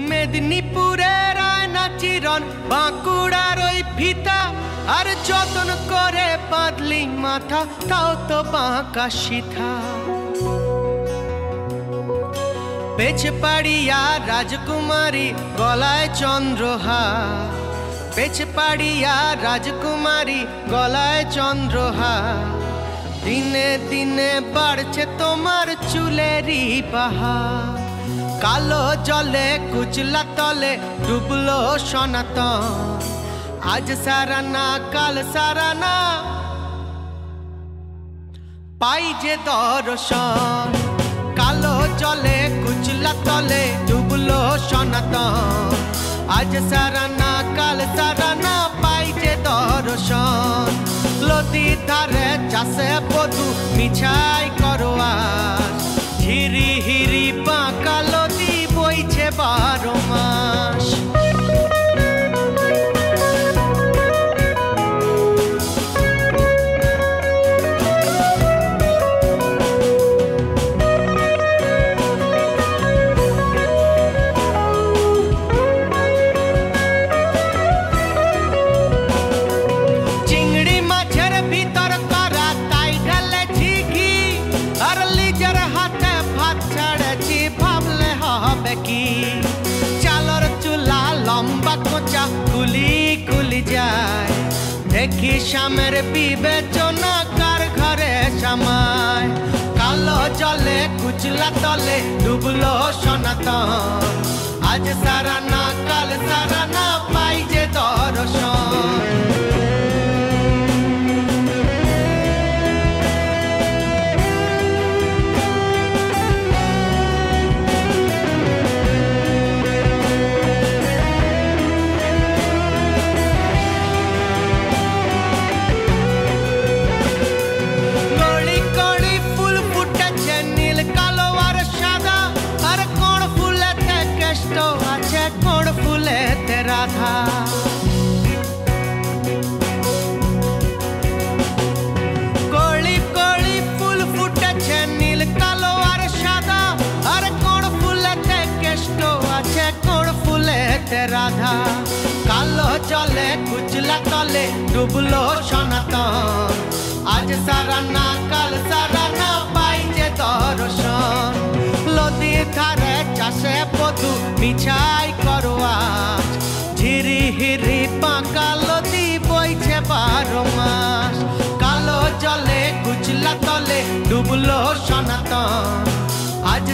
মেদিনীপুরের আয়না চিরন, বাঁকুড়ার ওই ফিতা। আর যতন করে বাঁধলি মাথা, তাও তো বাঁকা সিথা। পেছে পাড়িয়া রাজকুমারী গলায় চন্দ্রহার। পেছে পাড়িয়া রাজকুমারী গলায় চন্দ্রহার। দিনে দিনে বাড়ছে তোমার চুলেরই বাহার কালো জলে, কুচলা তলে ডুবলো সনাতন। আজ সারা না কাল সারা না পাই যে দর্শন, কালো জলে, কুচলা তলে ডুবলো সনাতন। আজ সারা না কাল সারা না পাই যে দর্শন। লতি ধারে চাষে বধু মিছাই করো আজ। হিরি হিরি দেখি স্বামের বিবেচনা কার ঘরে সামায় কালো জলে কুচলা তলে ডুবলো সনাতন। কালো জলে কুচলা তলে ডুবলো সনাতন। আজ সারা না কাল সারা না পাই যে দর্শন। লদি ধারে চাষে বধু মিছাই করো ঝিরি হিরি পাকা লদি বইছে বারো মাস। কালো জলে কুচলা তলে ডুবলো সনাতন। আজ